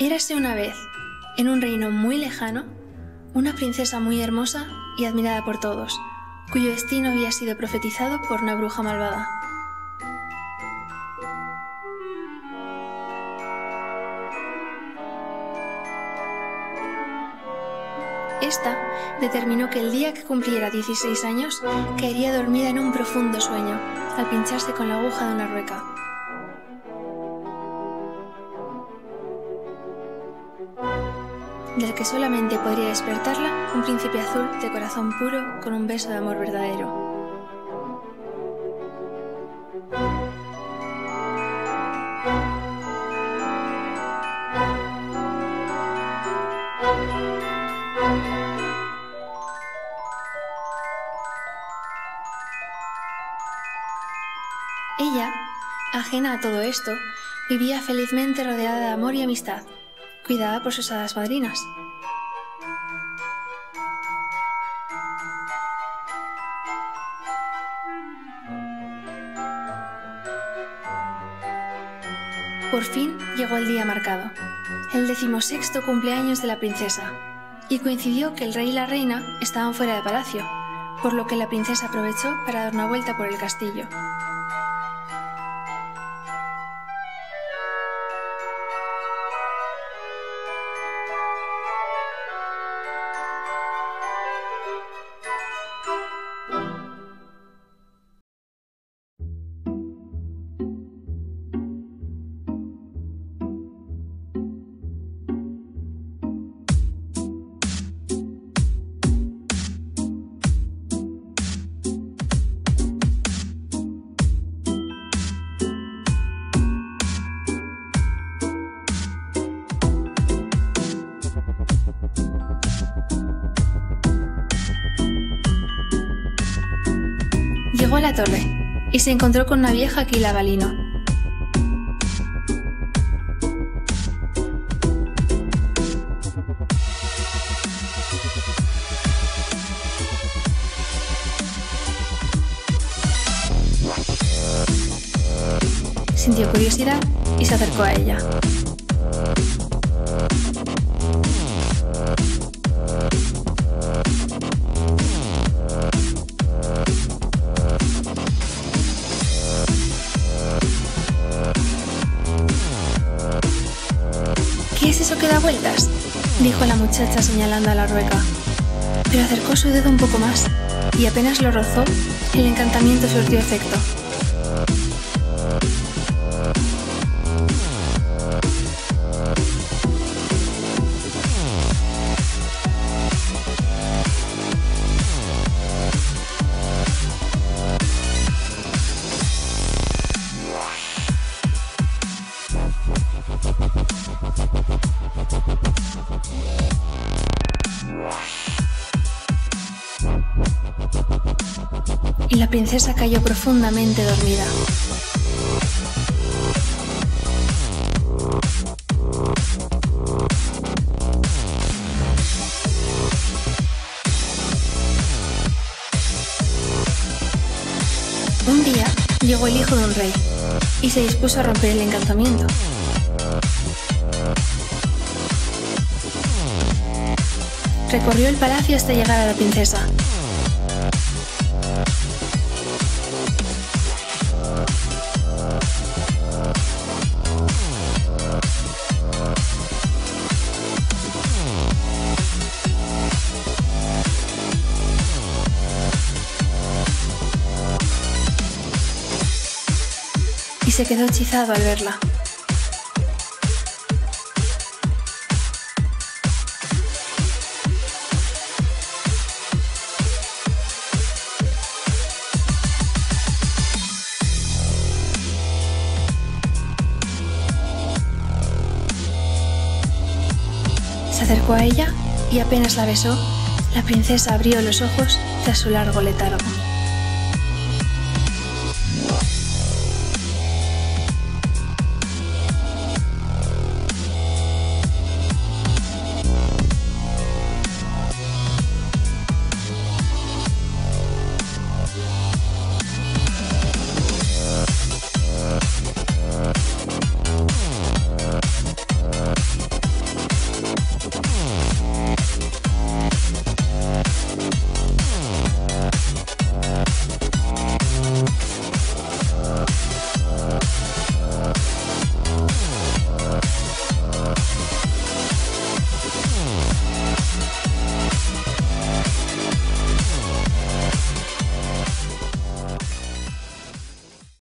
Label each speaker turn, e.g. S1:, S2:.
S1: Érase una vez, en un reino muy lejano, una princesa muy hermosa y admirada por todos, cuyo destino había sido profetizado por una bruja malvada. Esta determinó que el día que cumpliera 16 años caería dormida en un profundo sueño, al pincharse con la aguja de una rueca. Del que solamente podría despertarla un príncipe azul de corazón puro con un beso de amor verdadero. Ella, ajena a todo esto, vivía felizmente rodeada de amor y amistad, cuidada por sus hadas madrinas. Por fin llegó el día marcado, el decimosexto cumpleaños de la princesa, y coincidió que el rey y la reina estaban fuera de palacio, por lo que la princesa aprovechó para dar una vuelta por el castillo. Llegó a la torre y se encontró con una vieja que hilaba lino. Sintió curiosidad y se acercó a ella. Vueltas? dijo la muchacha señalando a la rueca. Pero acercó su dedo un poco más y apenas lo rozó, el encantamiento surtió efecto. La princesa cayó profundamente dormida. Un día llegó el hijo de un rey y se dispuso a romper el encantamiento. Recorrió el palacio hasta llegar a la princesa y se quedó hechizado al verla. Se acercó a ella y apenas la besó, la princesa abrió los ojos tras su largo letargo.